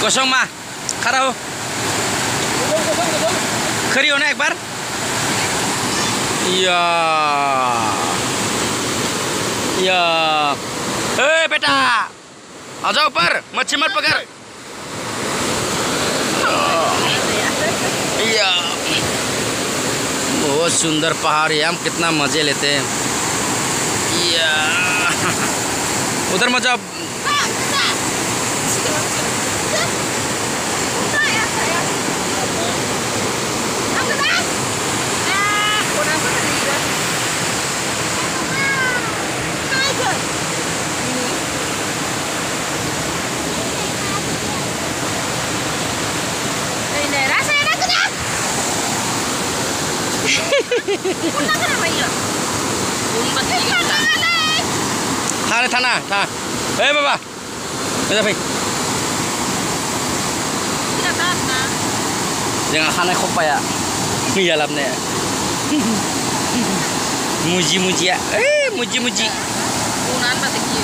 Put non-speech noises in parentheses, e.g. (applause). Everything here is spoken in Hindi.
kosong mah खड़ी हो ना एक बार या ए बेटा आ जाओ ऊपर मच्छी मत पकड़ बहुत सुंदर पहाड़ है हम कितना मज़े लेते हैं या उधर मजा थाना थाना था (laughs) ए बाबा इधर भाई jangan hanai kopa ya iya lapnya muji muji ya eh muji muji Unan pasti kieu.